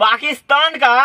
पाकिस्तान का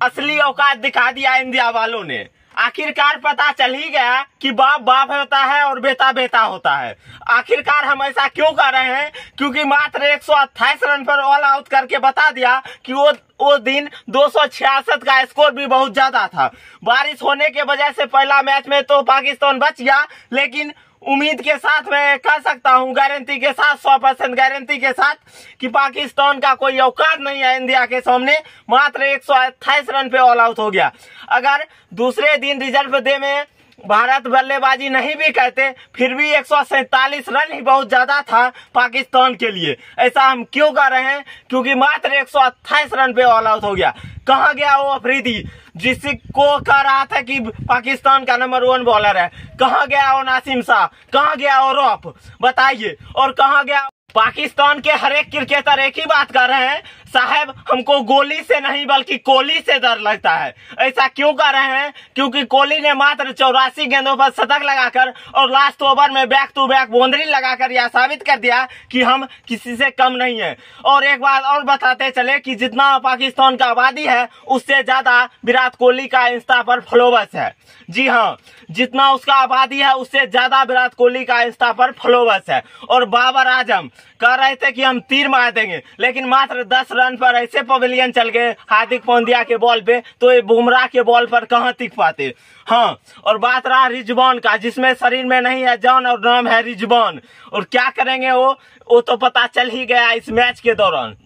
असली औकात दिखा दिया इंडिया वालों ने। आखिरकार पता चल ही गया कि बाप बाप होता है और बेटा बेटा होता है। आखिरकार हम ऐसा क्यों कर रहे हैं? क्योंकि मात्र एक सौ अट्ठाईस रन पर ऑल आउट करके बता दिया कि वो वो दिन दो का स्कोर भी बहुत ज़्यादा था। बारिश होने के वजह से पहला मैच में तो पाकिस्तान बच गया, लेकिन उम्मीद के साथ मैं कह सकता हूँ गारंटी के साथ, सौ परसेंट गारंटी के साथ कि पाकिस्तान का कोई औकात नहीं है इंडिया के सामने। मात्र एक सौ अट्ठाइस रन पे ऑल आउट हो गया। अगर दूसरे दिन रिज़र्व डे में भारत बल्लेबाजी नहीं भी कहते फिर भी एक रन ही बहुत ज़्यादा था पाकिस्तान के लिए। ऐसा हम क्यों कर रहे हैं? क्योंकि मात्र एक सौ अट्ठाईस रन पे ऑल आउट हो गया। कहा गया वो अफरीदी? जिसको कह रहा था कि पाकिस्तान का नंबर वन बॉलर है। कहा गया वो नासिम शाह? कहा गया वो रॉफ? बताइए। और कहा गया पाकिस्तान के हर एक क्रिकेटर एक ही बात कर रहे हैं, साहब, हमको गोली से नहीं, बल्कि कोहली से डर लगता है। ऐसा क्यों कर रहे हैं? क्योंकि कोहली ने मात्र चौरासी गेंदों पर शतक लगाकर और लास्ट ओवर में बैक टू बैक बाउंड्री लगाकर यह साबित कर दिया कि हम किसी से कम नहीं है। और एक बात और बताते चले कि जितना पाकिस्तान का आबादी है, उससे ज़्यादा विराट कोहली का इंस्टा पर फॉलोवर्स है। जी हाँ जितना उसका आबादी है, उससे ज़्यादा विराट कोहली का इंस्टा पर फॉलोवर्स है। और बाबर आज़म कह रहे थे कि हम तीर मार देंगे, लेकिन मात्र दस रन पर ऐसे पवेलियन चल गए, हार्दिक पांड्या के बॉल पे तो ये बुमराह के बॉल पर कहाँ टिक पाते? हाँ और बात रहा रिजवान का, जिसमें शरीर में नहीं है जान और नाम है रिजवान। और क्या करेंगे वो? वो तो पता चल ही गया इस मैच के दौरान।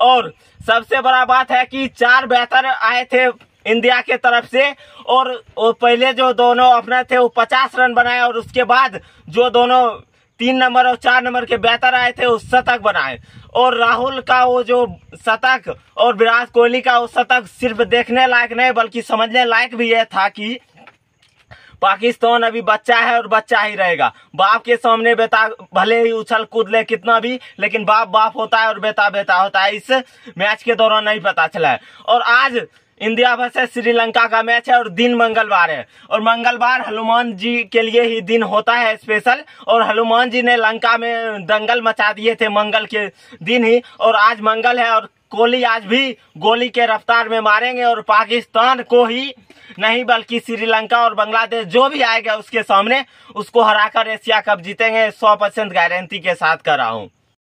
और सबसे बड़ा बात है कि चार बेहतर आए थे इंडिया के तरफ़ से, और वो पहले जो दोनों अपने थे, वो पचास रन बनाए, और उसके बाद जो दोनों तीन नंबर और चार नंबर के बेहतर आए थे वो शतक बनाए। और राहुल का वो जो शतक और विराट कोहली का वो शतक सिर्फ़ देखने लायक नहीं, बल्कि समझने लायक भी यह था कि पाकिस्तान अभी बच्चा है और बच्चा ही रहेगा। बाप के सामने बेटा, भले ही उछल कूद ले कितना भी, लेकिन बाप बाप होता है और बेटा बेटा होता है। इस मैच के दौरान नहीं पता चला है। और आज इंडिया वर्सेस श्रीलंका का मैच है और दिन मंगलवार है। और मंगलवार हनुमान जी के लिए ही दिन होता है स्पेशल और हनुमान जी ने लंका में दंगल मचा दिए थे, मंगल के दिन ही। और आज मंगल है और कोहली आज भी गोली के रफ्तार में मारेंगे और पाकिस्तान को ही नहीं, बल्कि श्रीलंका और बांग्लादेश जो भी आएगा उसके सामने, उसको हराकर एशिया कप जीतेंगे। सौ परसेंट गारंटी के साथ कर रहा हूँ।